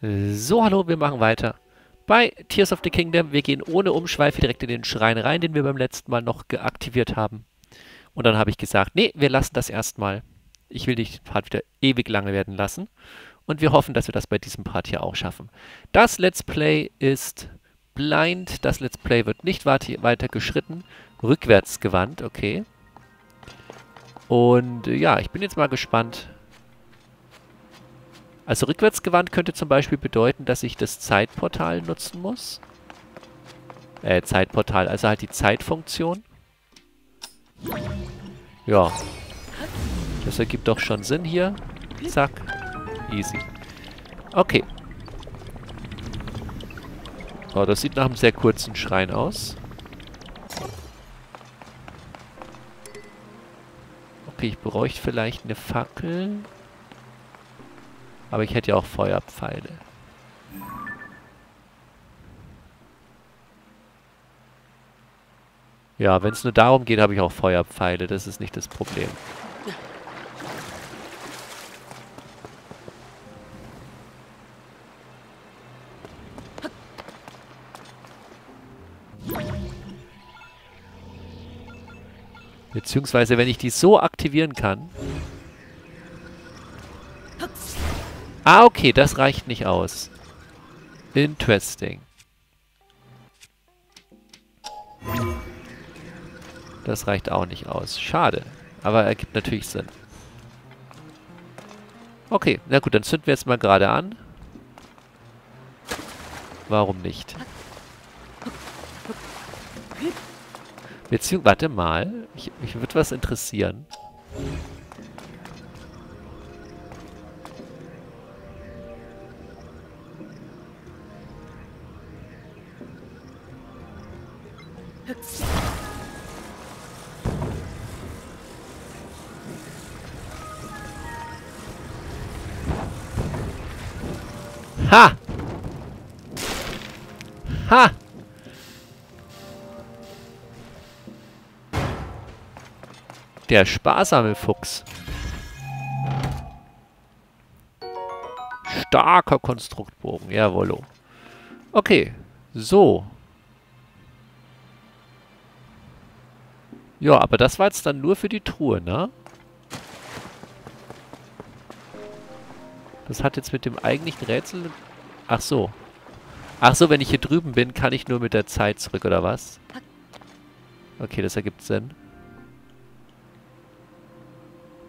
So, hallo, wir machen weiter. Bei Tears of the Kingdom, wir gehen ohne Umschweife direkt in den Schrein rein, den wir beim letzten Mal noch geaktiviert haben. Und dann habe ich gesagt, nee, wir lassen das erstmal. Ich will den Part wieder ewig lange werden lassen. Und wir hoffen, dass wir das bei diesem Part hier auch schaffen. Das Let's Play ist blind. Das Let's Play wird nicht weiter geschritten. Rückwärts gewandt, okay. Und ja, ich bin jetzt mal gespannt, also rückwärtsgewandt könnte zum Beispiel bedeuten, dass ich das Zeitportal nutzen muss. Äh, Zeitportal, also halt die Zeitfunktion. Ja. Das ergibt doch schon Sinn hier. Zack. Easy. Okay. Oh, das sieht nach einem sehr kurzen Schrein aus. Okay, ich bräuchte vielleicht eine Fackel. Aber ich hätte ja auch Feuerpfeile. Ja, wenn es nur darum geht, habe ich auch Feuerpfeile. Das ist nicht das Problem. Beziehungsweise, wenn ich die so aktivieren kann, Ah, okay, das reicht nicht aus. Interesting. Das reicht auch nicht aus. Schade. Aber ergibt natürlich Sinn. Okay, na gut, dann zünden wir jetzt mal gerade an. Warum nicht? Beziehungsweise, warte mal. Mich, mich würde was interessieren. Ha! Ha! Der sparsame Fuchs. Starker Konstruktbogen, jawollo. Okay, so. Ja, aber das war jetzt dann nur für die Truhe, ne? Das hat jetzt mit dem eigentlichen Rätsel... Ach so. Ach so, wenn ich hier drüben bin, kann ich nur mit der Zeit zurück, oder was? Okay, das ergibt Sinn.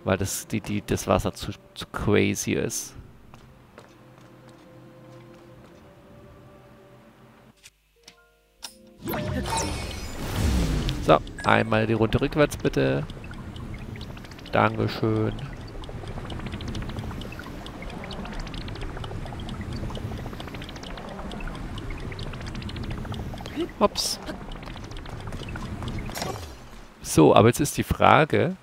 Weil das, die, die, das Wasser zu, zu crazy ist. So, einmal die Runde rückwärts bitte. Dankeschön. Ups. So, aber jetzt ist die Frage...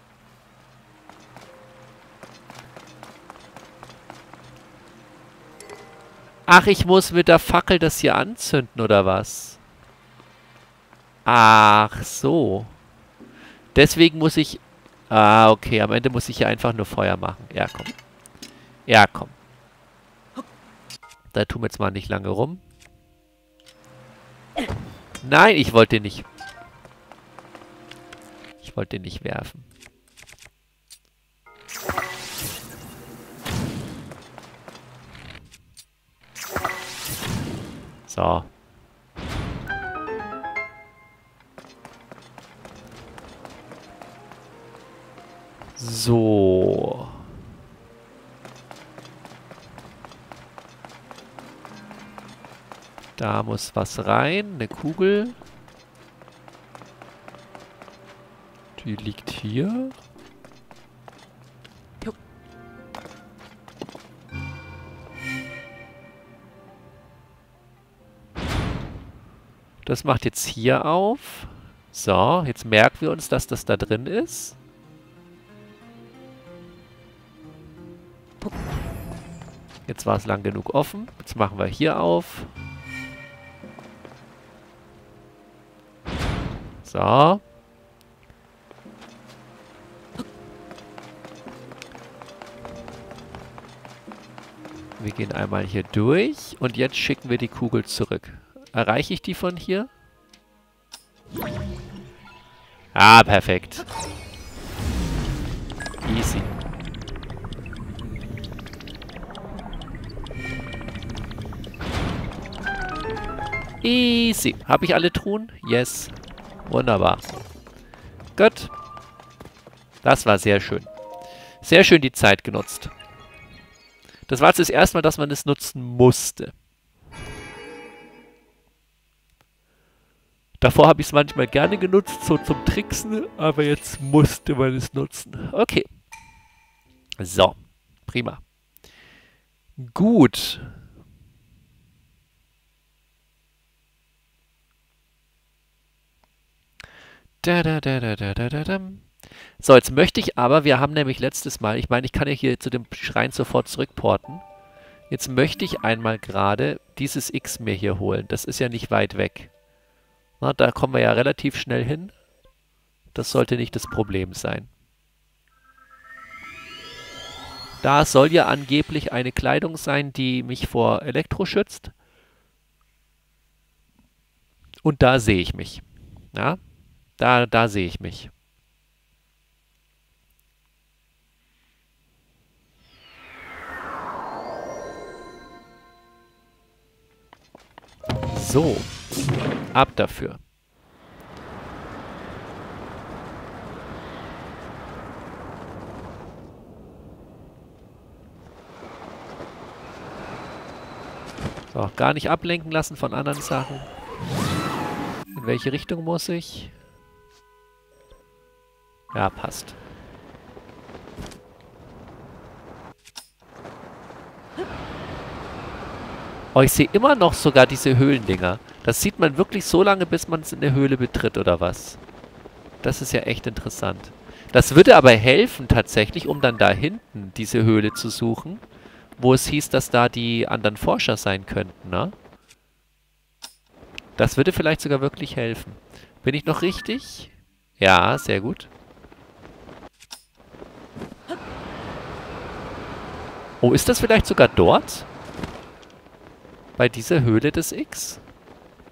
Ach, ich muss mit der Fackel das hier anzünden, oder was? Ach so. Deswegen muss ich... Ah, okay. Am Ende muss ich hier einfach nur Feuer machen. Ja, komm. Ja, komm. Da tun wir jetzt mal nicht lange rum. Nein, ich wollte nicht. Ich wollte nicht werfen. So. So. Da muss was rein. Eine Kugel. Die liegt hier. Das macht jetzt hier auf. So, jetzt merken wir uns, dass das da drin ist. Jetzt war es lang genug offen. Jetzt machen wir hier auf. So. Wir gehen einmal hier durch und jetzt schicken wir die Kugel zurück. Erreiche ich die von hier? Ah, perfekt. Easy. Easy. Habe ich alle Truhen? Yes. Wunderbar. Gut. Das war sehr schön. Sehr schön die Zeit genutzt. Das war jetzt das erste Mal, dass man es nutzen musste. Davor habe ich es manchmal gerne genutzt, so zum Tricksen, aber jetzt musste man es nutzen. Okay. So, prima. Gut. Da, da, da, da, da, da, da. So, jetzt möchte ich aber, wir haben nämlich letztes Mal, ich meine, ich kann ja hier zu dem Schrein sofort zurückporten. Jetzt möchte ich einmal gerade dieses X mir hier holen. Das ist ja nicht weit weg. Na, da kommen wir ja relativ schnell hin. Das sollte nicht das Problem sein. Da soll ja angeblich eine Kleidung sein, die mich vor Elektro schützt. Und da sehe ich mich. Ja, da, da sehe ich mich. So, ab dafür. So, gar nicht ablenken lassen von anderen Sachen. In welche Richtung muss ich? Ja, passt. Oh, ich sehe immer noch sogar diese Höhlendinger. Das sieht man wirklich so lange, bis man es in der Höhle betritt, oder was? Das ist ja echt interessant. Das würde aber helfen tatsächlich, um dann da hinten diese Höhle zu suchen, wo es hieß, dass da die anderen Forscher sein könnten, ne? Das würde vielleicht sogar wirklich helfen. Bin ich noch richtig? Ja, sehr gut. Oh, ist das vielleicht sogar dort? Bei dieser Höhle des X?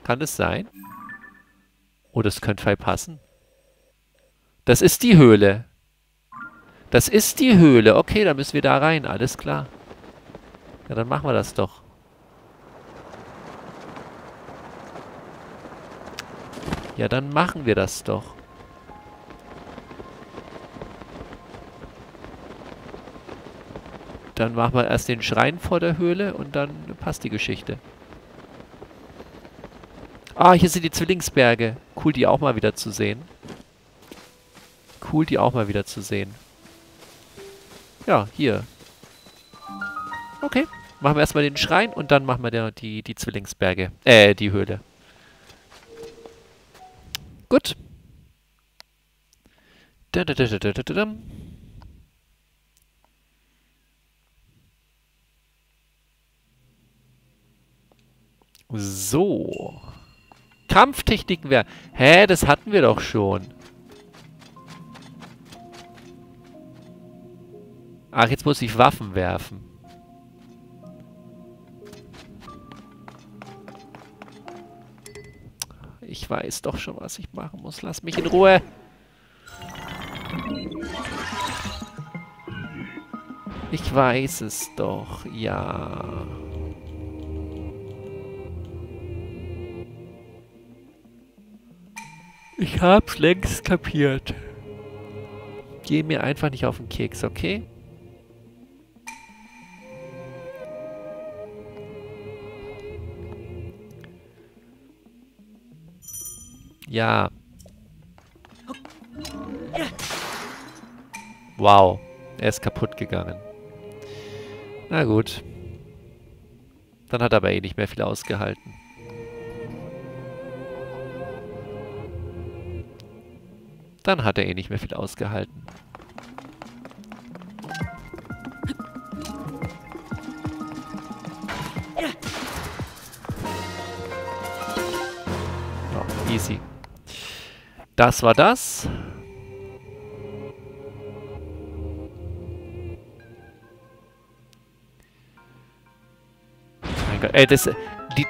Kann es sein? Oh, das könnte voll passen. Das ist die Höhle. Das ist die Höhle. Okay, dann müssen wir da rein. Alles klar. Ja, dann machen wir das doch. Ja, dann machen wir das doch. Dann machen wir erst den Schrein vor der Höhle und dann passt die Geschichte. Ah, hier sind die Zwillingsberge. Cool, die auch mal wieder zu sehen. Cool, die auch mal wieder zu sehen. Ja, hier. Okay. Machen wir erstmal den Schrein und dann machen wir die, die Zwillingsberge. Äh, die Höhle. Gut. Da, da, da, da, da, da, da. So. Kampftechniken wäre... Hä, das hatten wir doch schon. Ach, jetzt muss ich Waffen werfen. Ich weiß doch schon, was ich machen muss. Lass mich in Ruhe. Ich weiß es doch, ja. Ich hab's längst kapiert. Geh mir einfach nicht auf den Keks, okay? Ja. Wow. Er ist kaputt gegangen. Na gut. Dann hat er aber eh nicht mehr viel ausgehalten. Dann hat er eh nicht mehr viel ausgehalten. Ja, easy. Das war das. Ey, das, die,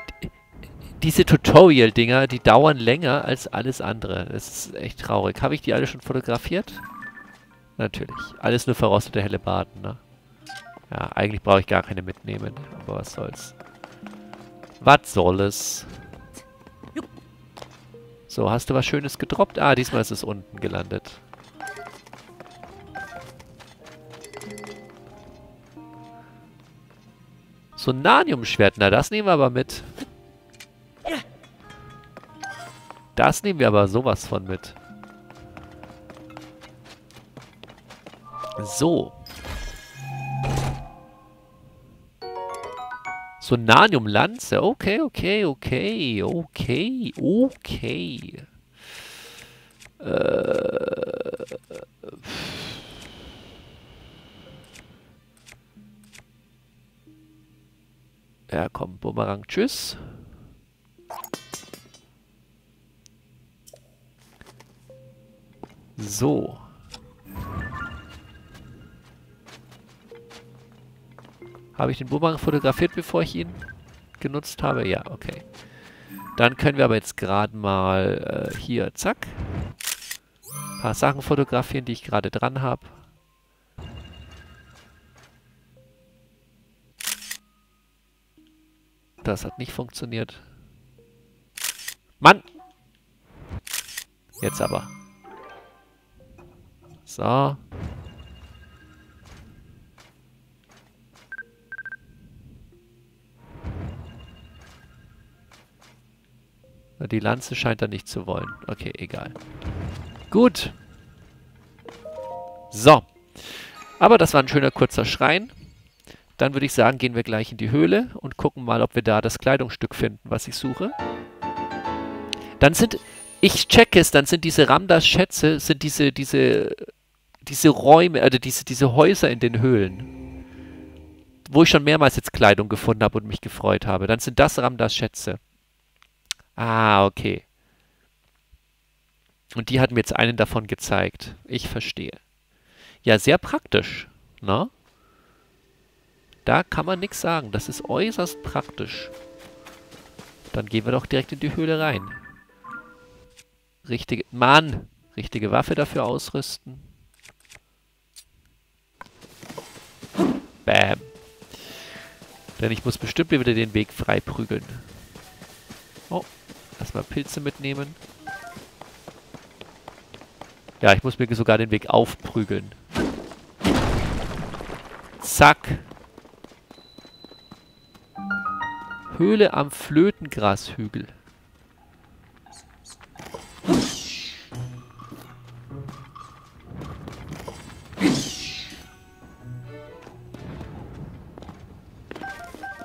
diese Tutorial-Dinger, die dauern länger als alles andere. Das ist echt traurig. Habe ich die alle schon fotografiert? Natürlich. Alles nur verrostete helle Baden, ne? Ja, eigentlich brauche ich gar keine mitnehmen. Aber was soll's. Was soll es? So, hast du was Schönes gedroppt? Ah, diesmal ist es unten gelandet. So ein Nanium-Schwert, na das nehmen wir aber mit. Das nehmen wir aber sowas von mit. So. So Nanium-Lanze. Okay, okay, okay, okay, okay. Äh. Ja, komm, Bumerang, tschüss. So. Habe ich den Bumerang fotografiert, bevor ich ihn genutzt habe? Ja, okay. Dann können wir aber jetzt gerade mal äh, hier, zack, ein paar Sachen fotografieren, die ich gerade dran habe. Das hat nicht funktioniert. Mann! Jetzt aber. So. Die Lanze scheint er nicht zu wollen. Okay, egal. Gut. So. Aber das war ein schöner kurzer Schrein. Dann würde ich sagen, gehen wir gleich in die Höhle und gucken mal, ob wir da das Kleidungsstück finden, was ich suche. Dann sind, ich checke es, dann sind diese Ramdas-Schätze, sind diese, diese, diese Räume, also diese, diese Häuser in den Höhlen. Wo ich schon mehrmals jetzt Kleidung gefunden habe und mich gefreut habe. Dann sind das Ramdas-Schätze. Ah, okay. Und die hat mir jetzt einen davon gezeigt. Ich verstehe. Ja, sehr praktisch, ne? Da kann man nichts sagen. Das ist äußerst praktisch. Dann gehen wir doch direkt in die Höhle rein. Richtige... Mann! Richtige Waffe dafür ausrüsten. Bam. Denn ich muss bestimmt wieder den Weg frei prügeln. Oh, erstmal Pilze mitnehmen. Ja, ich muss mir sogar den Weg aufprügeln. Zack. Höhle am Flötengrashügel.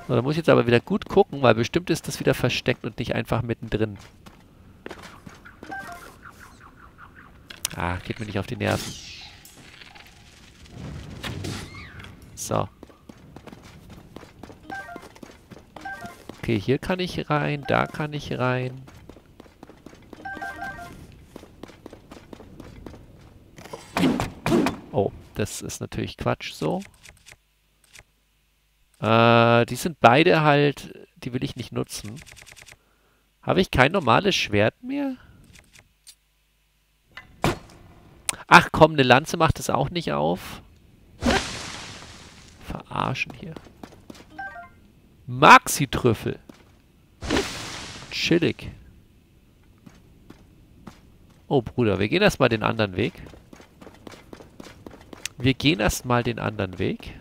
So, da muss ich jetzt aber wieder gut gucken, weil bestimmt ist das wieder versteckt und nicht einfach mittendrin. Ah, geht mir nicht auf die Nerven. So. Okay, hier kann ich rein, da kann ich rein. Oh, das ist natürlich Quatsch so. Äh, die sind beide halt, die will ich nicht nutzen. Habe ich kein normales Schwert mehr? Ach komm, eine Lanze macht es auch nicht auf. Verarschen hier. Maxi-Trüffel. Chillig. Oh, Bruder, wir gehen erstmal den anderen Weg. Wir gehen erstmal den anderen Weg.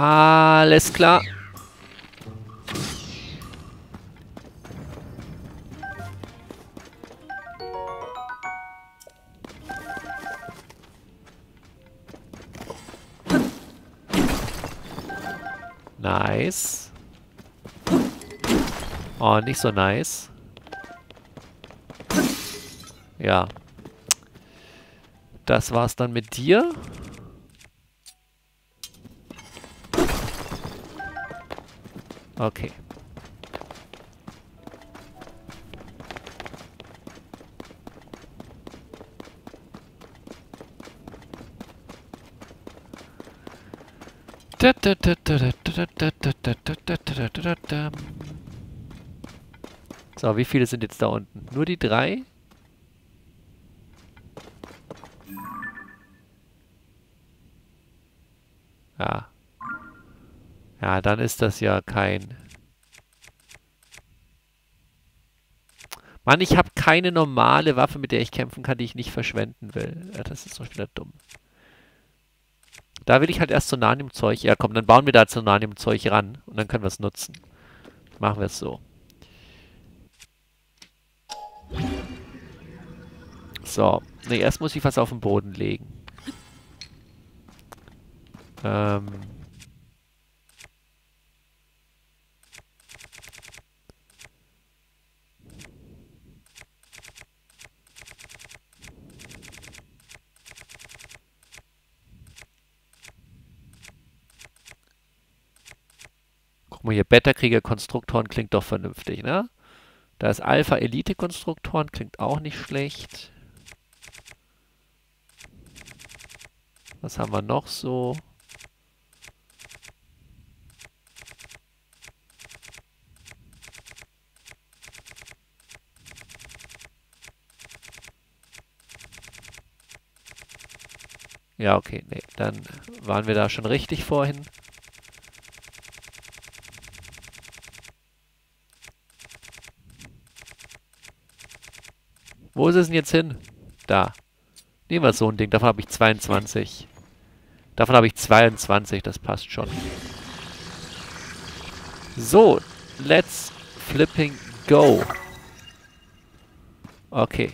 Alles klar. Nice. Oh, nicht so nice. Ja. Das war's dann mit dir. Okay. So, wie viele sind jetzt da unten? Nur die drei? Ja, dann ist das ja kein... Mann, ich habe keine normale Waffe, mit der ich kämpfen kann, die ich nicht verschwenden will. Ja, das ist doch wieder dumm. Da will ich halt erst Sonanium-Zeug. Ja, komm, dann bauen wir da Sonanium-Zeug ran. Und dann können wir es nutzen. Machen wir es so. So. Ne, erst muss ich was auf den Boden legen. Ähm... mal hier, Beta-Krieger-Konstruktoren klingt doch vernünftig, ne? Da ist Alpha-Elite-Konstruktoren, klingt auch nicht schlecht. Was haben wir noch so? Ja, okay, nee, dann waren wir da schon richtig vorhin. Wo ist es denn jetzt hin? Da. Nehmen wir so ein Ding. Davon habe ich 22. Davon habe ich 22. Das passt schon. So. Let's flipping go. Okay.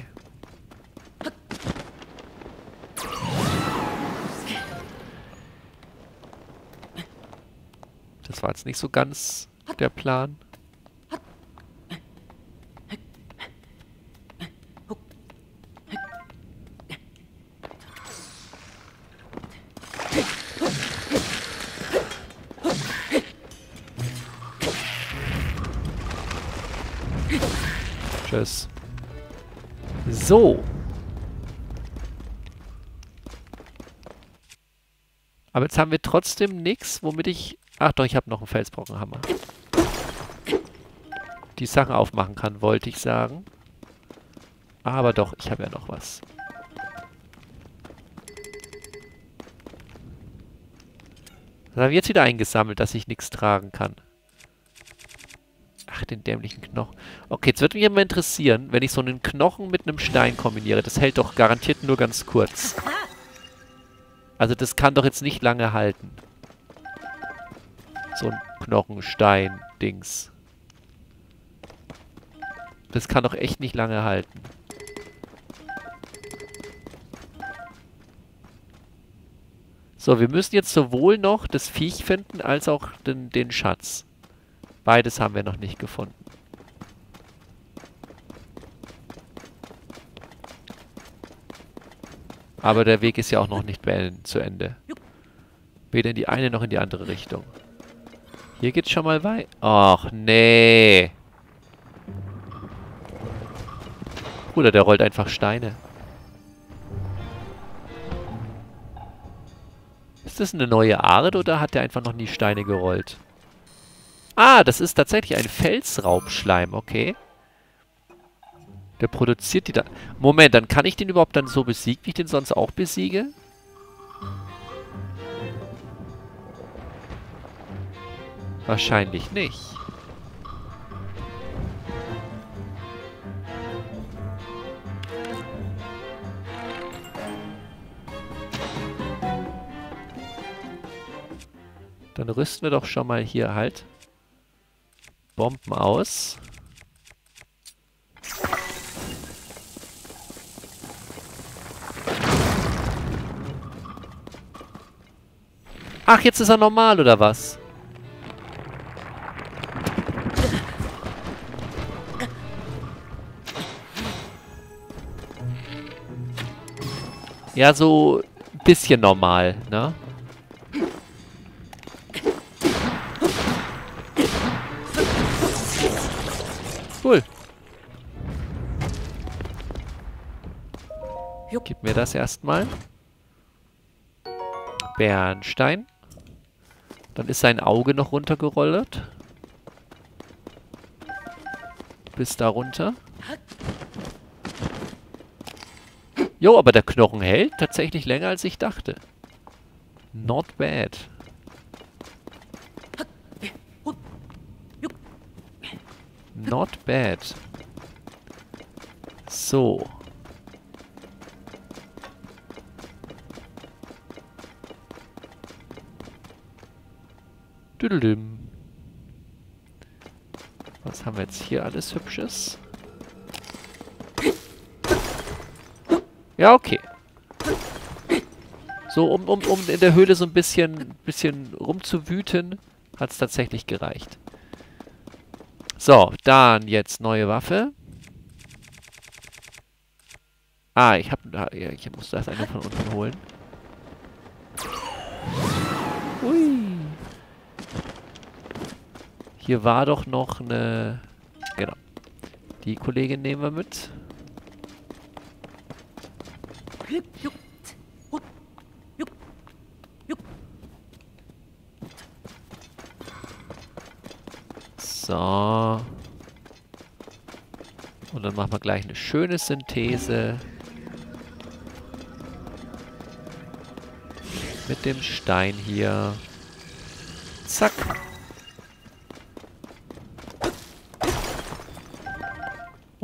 Das war jetzt nicht so ganz der Plan. Trotzdem nichts, womit ich... Ach doch, ich habe noch einen Felsbrockenhammer. Die Sachen aufmachen kann, wollte ich sagen. Aber doch, ich habe ja noch was. Was haben wir jetzt wieder eingesammelt, dass ich nichts tragen kann? Ach, den dämlichen Knochen. Okay, jetzt würde mich immer interessieren, wenn ich so einen Knochen mit einem Stein kombiniere. Das hält doch garantiert nur ganz kurz. Also das kann doch jetzt nicht lange halten. So ein Knochenstein-Dings. Das kann doch echt nicht lange halten. So, wir müssen jetzt sowohl noch das Viech finden, als auch den, den Schatz. Beides haben wir noch nicht gefunden. Aber der Weg ist ja auch noch nicht zu Ende. Weder in die eine noch in die andere Richtung. Hier geht's schon mal weiter. Ach, nee. Bruder, der rollt einfach Steine. Ist das eine neue Art oder hat der einfach noch nie Steine gerollt? Ah, das ist tatsächlich ein Felsraubschleim, okay. Der produziert die da... Moment, dann kann ich den überhaupt dann so besiegen, wie ich den sonst auch besiege? Wahrscheinlich nicht. Dann rüsten wir doch schon mal hier halt Bomben aus. Ach, jetzt ist er normal, oder was? Ja, so ein bisschen normal, ne? Cool. Gib mir das erstmal. Bernstein. Dann ist sein Auge noch runtergerollt. Bis da runter. Jo, aber der Knochen hält tatsächlich länger, als ich dachte. Not bad. Not bad. So. Düdelüm. Was haben wir jetzt hier alles Hübsches? Ja, okay. So, um, um, um in der Höhle so ein bisschen, bisschen rumzuwüten, hat es tatsächlich gereicht. So, dann jetzt neue Waffe. Ah, ich hab, ich muss das eine von unten holen. Hier war doch noch eine... Genau. Die Kollegin nehmen wir mit. So. Und dann machen wir gleich eine schöne Synthese. Mit dem Stein hier. Zack.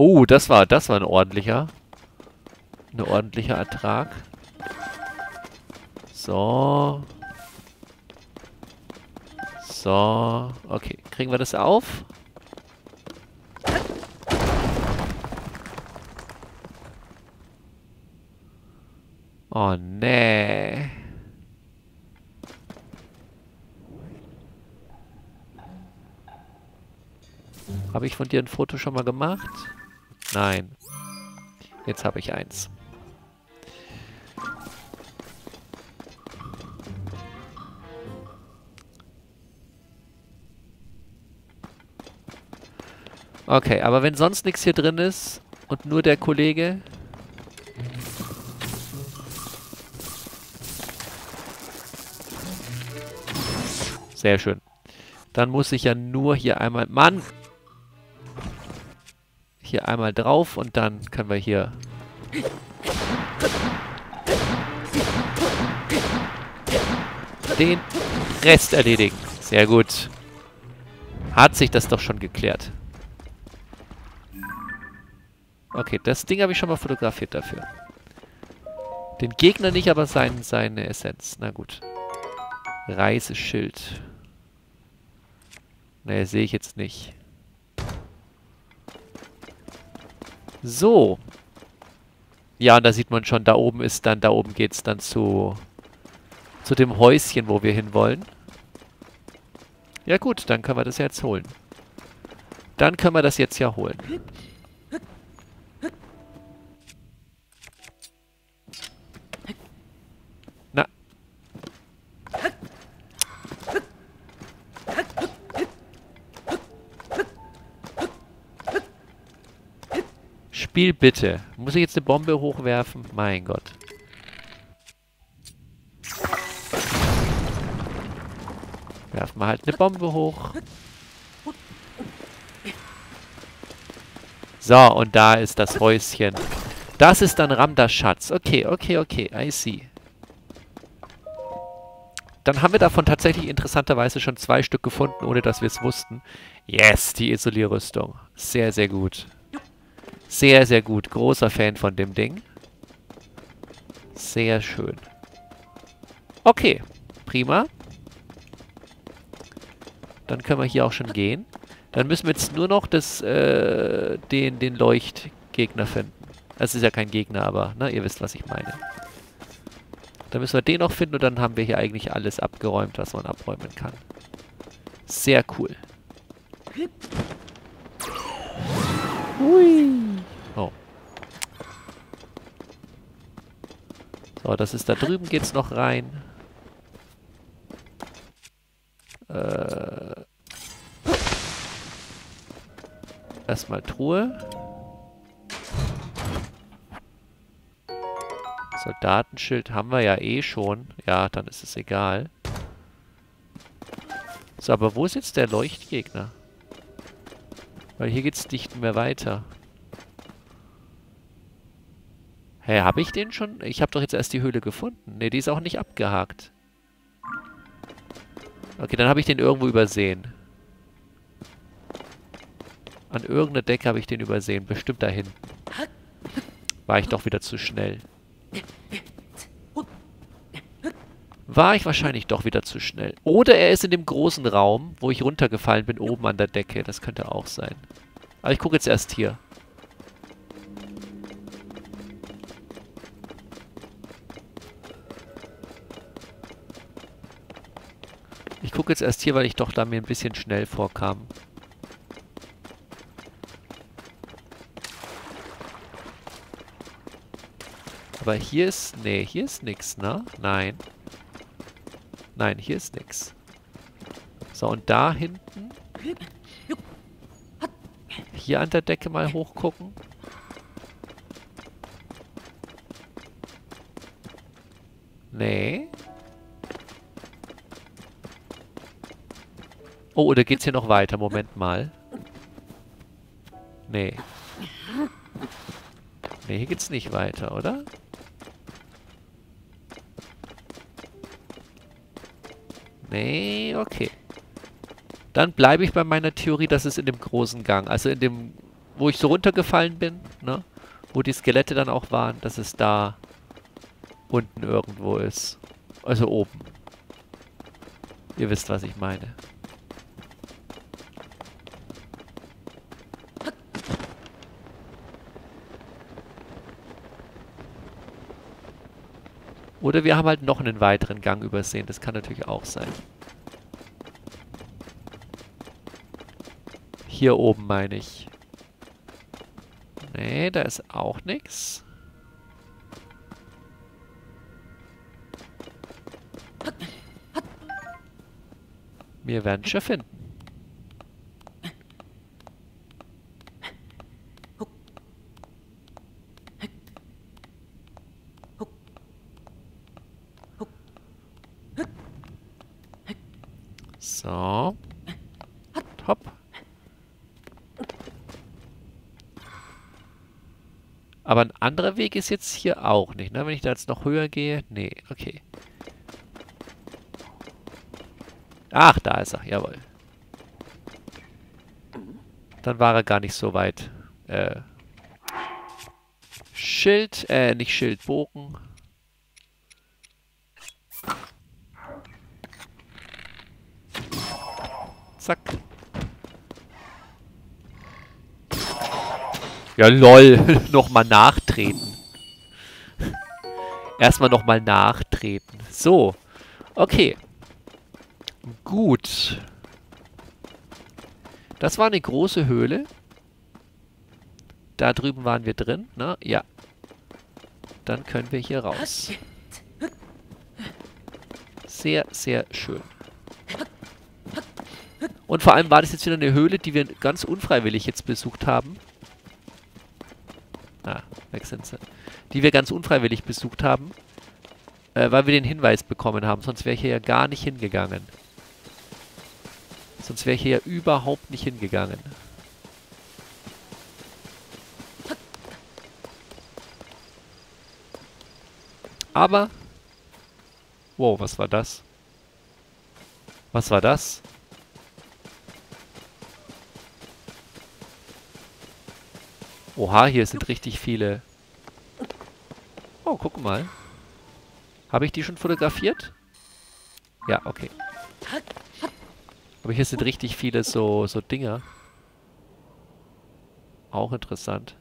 Oh, das war, das war ein ordentlicher. Ein ordentlicher Ertrag. So. So. Okay, kriegen wir das auf? Oh, nee. Habe ich von dir ein Foto schon mal gemacht? Nein. Jetzt habe ich eins. Okay, aber wenn sonst nichts hier drin ist und nur der Kollege... Sehr schön. Dann muss ich ja nur hier einmal... Mann! Hier einmal drauf und dann können wir hier... Den Rest erledigen. Sehr gut. Hat sich das doch schon geklärt. Okay, das Ding habe ich schon mal fotografiert dafür. Den Gegner nicht, aber sein, seine Essenz. Na gut. Reiseschild. Ne, sehe ich jetzt nicht. So. Ja, und da sieht man schon, da oben ist dann, da oben geht es dann zu, zu dem Häuschen, wo wir hinwollen. Ja gut, dann können wir das jetzt holen. Dann können wir das jetzt ja holen. Spiel bitte. Muss ich jetzt eine Bombe hochwerfen? Mein Gott. Werfen wir halt eine Bombe hoch. So, und da ist das Häuschen. Das ist dann Ramdas Schatz. Okay, okay, okay. I see. Dann haben wir davon tatsächlich interessanterweise schon zwei Stück gefunden, ohne dass wir es wussten. Yes, die Isolierrüstung. Sehr, sehr gut. Sehr, sehr gut. Großer Fan von dem Ding. Sehr schön. Okay, prima. Dann können wir hier auch schon gehen. Dann müssen wir jetzt nur noch das, äh, den, den Leuchtgegner finden. Das ist ja kein Gegner, aber ne, ihr wisst, was ich meine. Dann müssen wir den noch finden und dann haben wir hier eigentlich alles abgeräumt, was man abräumen kann. Sehr cool. Hui. So, das ist da drüben geht's noch rein. Äh. Erstmal Truhe. Soldatenschild haben wir ja eh schon. Ja, dann ist es egal. So, aber wo ist jetzt der Leuchtgegner? Weil hier geht's nicht mehr weiter. Hä, hey, habe ich den schon? Ich habe doch jetzt erst die Höhle gefunden. Ne, die ist auch nicht abgehakt. Okay, dann habe ich den irgendwo übersehen. An irgendeiner Decke habe ich den übersehen. Bestimmt da hinten. War ich doch wieder zu schnell. War ich wahrscheinlich doch wieder zu schnell. Oder er ist in dem großen Raum, wo ich runtergefallen bin, oben an der Decke. Das könnte auch sein. Aber ich gucke jetzt erst hier. Gucke jetzt erst hier, weil ich doch da mir ein bisschen schnell vorkam. Aber hier ist... Nee, hier ist nix, ne? Nein. Nein, hier ist nix. So, und da hinten... Hier an der Decke mal hochgucken. Nee. Oh, oder geht's hier noch weiter? Moment mal. Nee. Nee, hier geht's nicht weiter, oder? Nee, okay. Dann bleibe ich bei meiner Theorie, dass es in dem großen Gang, also in dem, wo ich so runtergefallen bin, ne? Wo die Skelette dann auch waren, dass es da unten irgendwo ist. Also oben. Ihr wisst, was ich meine. Oder wir haben halt noch einen weiteren Gang übersehen. Das kann natürlich auch sein. Hier oben meine ich. Nee, da ist auch nichts. Wir werden schon finden. So. Hopp. Aber ein anderer Weg ist jetzt hier auch nicht, ne? Wenn ich da jetzt noch höher gehe. Nee, okay. Ach, da ist er. Jawohl. Dann war er gar nicht so weit. Äh. Schild, äh, nicht Schild, Bogen. Zack. Ja, lol. nochmal nachtreten. Erstmal nochmal nachtreten. So. Okay. Gut. Das war eine große Höhle. Da drüben waren wir drin, ne? Ja. Dann können wir hier raus. Sehr, sehr schön. Und vor allem war das jetzt wieder eine Höhle, die wir ganz unfreiwillig jetzt besucht haben. Ah, weg sind sie. Die wir ganz unfreiwillig besucht haben. Äh, weil wir den Hinweis bekommen haben. Sonst wäre ich hier ja gar nicht hingegangen. Sonst wäre ich hier ja überhaupt nicht hingegangen. Aber... Wow, was war das? Was war das? Oha, hier sind richtig viele. Oh, guck mal. Habe ich die schon fotografiert? Ja, okay. Aber hier sind richtig viele so, so Dinger. Auch interessant.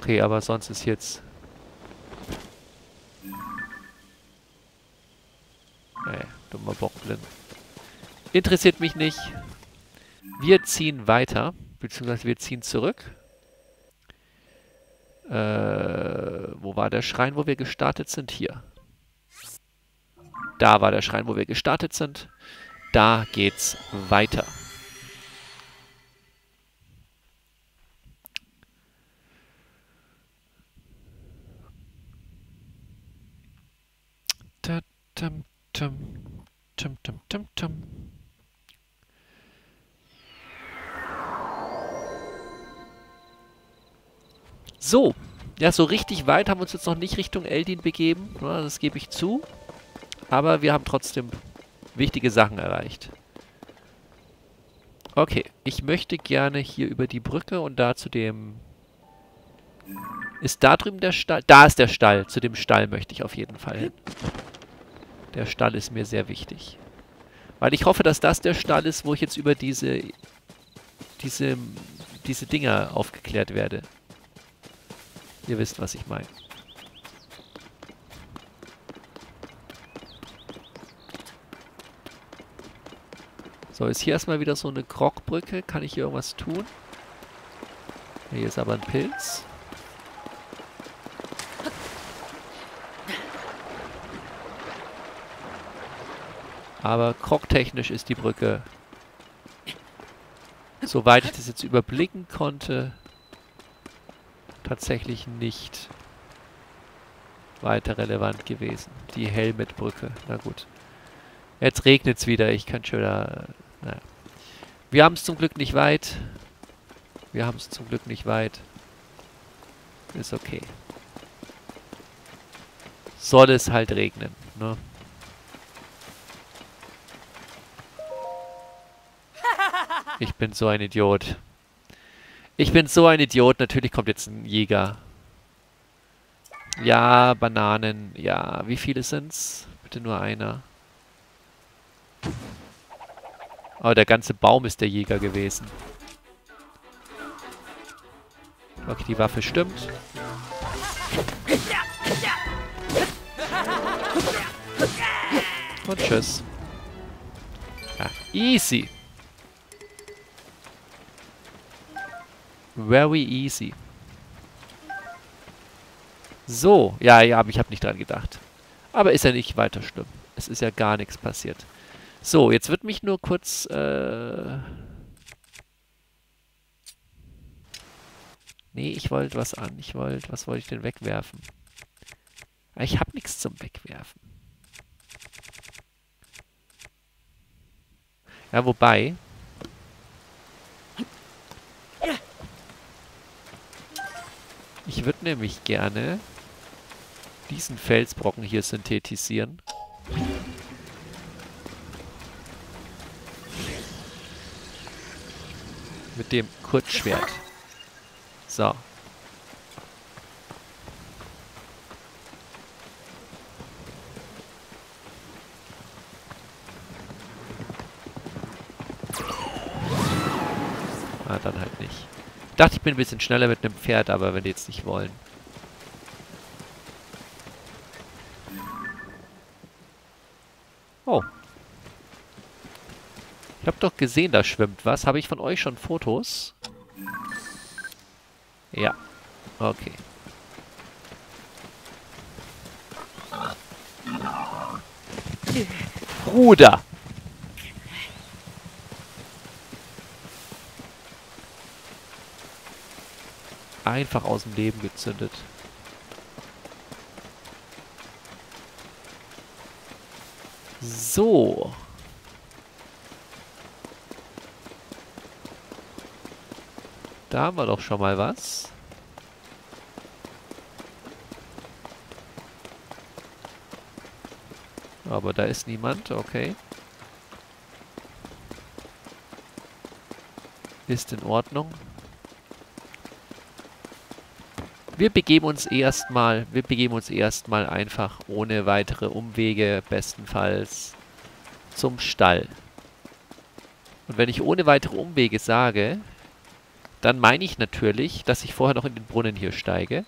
Okay, aber sonst ist jetzt Dummer Bockblin. Interessiert mich nicht. Wir ziehen weiter, beziehungsweise wir ziehen zurück. Äh, wo war der Schrein, wo wir gestartet sind? Hier. Da war der Schrein, wo wir gestartet sind. Da geht's weiter. Tam, tam tum, tum, tum, tum. So, ja, so richtig weit haben wir uns jetzt noch nicht Richtung Eldin begeben, ja, das gebe ich zu. Aber wir haben trotzdem wichtige Sachen erreicht. Okay, ich möchte gerne hier über die Brücke und da zu dem... Ist da drüben der Stall? Da ist der Stall. Zu dem Stall möchte ich auf jeden Fall hin. Der Stall ist mir sehr wichtig. Weil ich hoffe, dass das der Stall ist, wo ich jetzt über diese... diese... diese Dinger aufgeklärt werde. Ihr wisst, was ich meine. So, ist hier erstmal wieder so eine Krogbrücke. Kann ich hier irgendwas tun? Hier ist aber ein Pilz. Aber krogtechnisch ist die Brücke, soweit ich das jetzt überblicken konnte, tatsächlich nicht weiter relevant gewesen. Die Helmetbrücke. Na gut. Jetzt regnet es wieder. Ich kann schon wieder... Naja. Wir haben es zum Glück nicht weit. Wir haben es zum Glück nicht weit. Ist okay. Soll es halt regnen, ne? Ich bin so ein Idiot. Ich bin so ein Idiot. Natürlich kommt jetzt ein Jäger. Ja, Bananen. Ja, wie viele sind's? Bitte nur einer. Oh, der ganze Baum ist der Jäger gewesen. Okay, die Waffe stimmt. Und tschüss. Ja, easy. Very easy. So, ja, ja, aber ich habe nicht dran gedacht. Aber ist ja nicht weiter schlimm. Es ist ja gar nichts passiert. So, jetzt wird mich nur kurz... Äh nee, ich wollte was an. Ich wollte... Was wollte ich denn wegwerfen? Ich habe nichts zum Wegwerfen. Ja, wobei... Ich würde nämlich gerne diesen Felsbrocken hier synthetisieren. Mit dem Kurzschwert. So. Ah, dann halt nicht dachte, ich bin ein bisschen schneller mit einem Pferd, aber wenn die jetzt nicht wollen. Oh. Ich habe doch gesehen, da schwimmt was. Habe ich von euch schon Fotos? Ja. Okay. Bruder! Einfach aus dem Leben gezündet. So. Da haben wir doch schon mal was. Aber da ist niemand, okay. Ist in Ordnung. Wir begeben uns erstmal, wir begeben uns erstmal einfach ohne weitere Umwege, bestenfalls zum Stall. Und wenn ich ohne weitere Umwege sage, dann meine ich natürlich, dass ich vorher noch in den Brunnen hier steige.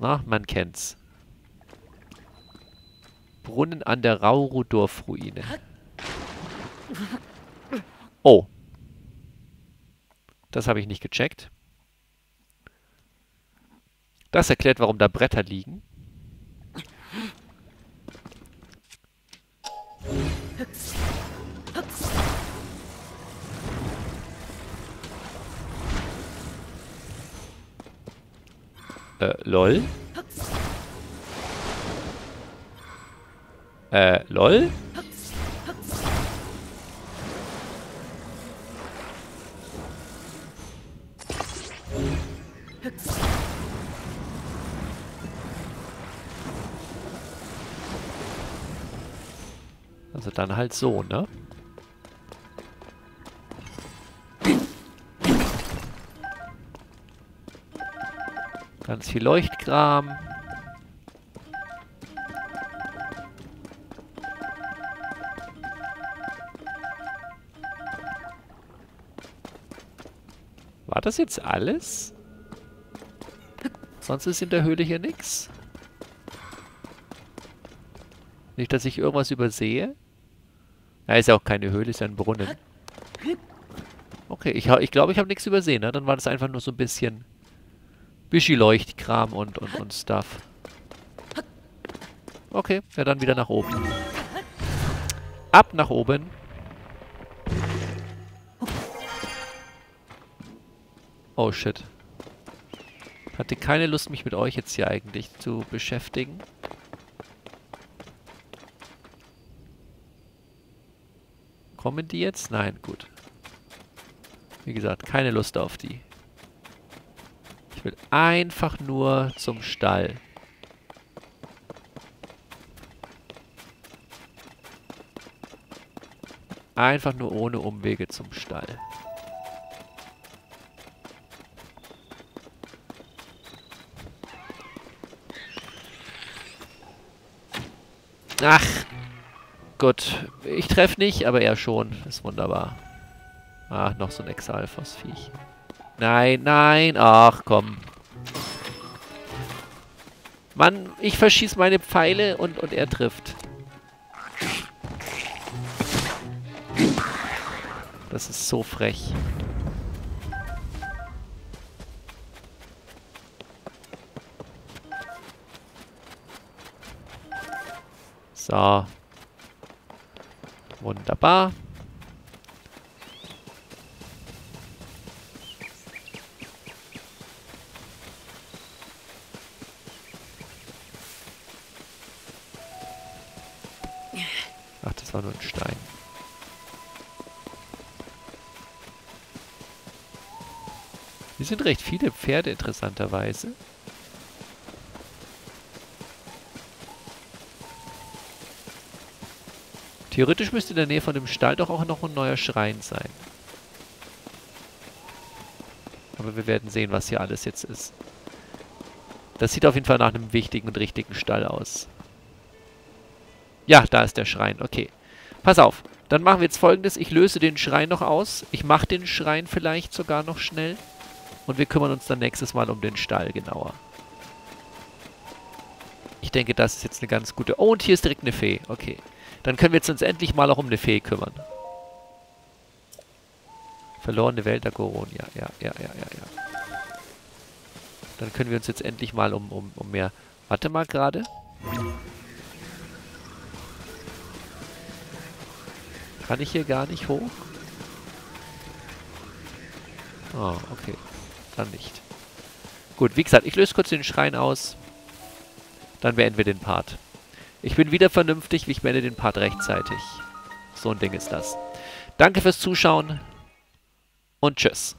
Na, man kennt's. Brunnen an der Raurudorf-Ruine. Oh. Das habe ich nicht gecheckt. Das erklärt, warum da Bretter liegen. Äh, lol? Äh, lol? Also dann halt so, ne? Ganz viel Leuchtkram. War das jetzt alles? Sonst ist in der Höhle hier nichts. Nicht, dass ich irgendwas übersehe. Ja, ist ja auch keine Höhle, ist ja ein Brunnen. Okay, ich, ich glaube, ich habe nichts übersehen. Ne? Dann war das einfach nur so ein bisschen Bischi-Leuchtkram und, und, und Stuff. Okay, ja dann wieder nach oben. Ab nach oben. Oh shit. Hatte keine Lust, mich mit euch jetzt hier eigentlich zu beschäftigen. Kommen die jetzt? Nein, gut. Wie gesagt, keine Lust auf die. Ich will einfach nur zum Stall. Einfach nur ohne Umwege zum Stall. Ach, gut. Ich treffe nicht, aber er schon. Ist wunderbar. Ach, noch so ein Exalfos-Viech. Nein, nein. Ach, komm. Mann, ich verschieße meine Pfeile und, und er trifft. Das ist so frech. So. Wunderbar. Ach, das war nur ein Stein. Hier sind recht viele Pferde, interessanterweise. Theoretisch müsste in der Nähe von dem Stall doch auch noch ein neuer Schrein sein. Aber wir werden sehen, was hier alles jetzt ist. Das sieht auf jeden Fall nach einem wichtigen und richtigen Stall aus. Ja, da ist der Schrein. Okay. Pass auf. Dann machen wir jetzt folgendes. Ich löse den Schrein noch aus. Ich mache den Schrein vielleicht sogar noch schnell. Und wir kümmern uns dann nächstes Mal um den Stall genauer. Ich denke, das ist jetzt eine ganz gute... Oh, und hier ist direkt eine Fee. Okay. Dann können wir jetzt uns endlich mal auch um eine Fee kümmern. Verlorene Welt der Goronia. Ja, ja, ja, ja, ja. Dann können wir uns jetzt endlich mal um, um, um mehr... Warte mal gerade. Kann ich hier gar nicht hoch? Oh, okay. Dann nicht. Gut, wie gesagt, ich löse kurz den Schrein aus. Dann beenden wir den Part. Ich bin wieder vernünftig, ich beende den Part rechtzeitig. So ein Ding ist das. Danke fürs Zuschauen und tschüss.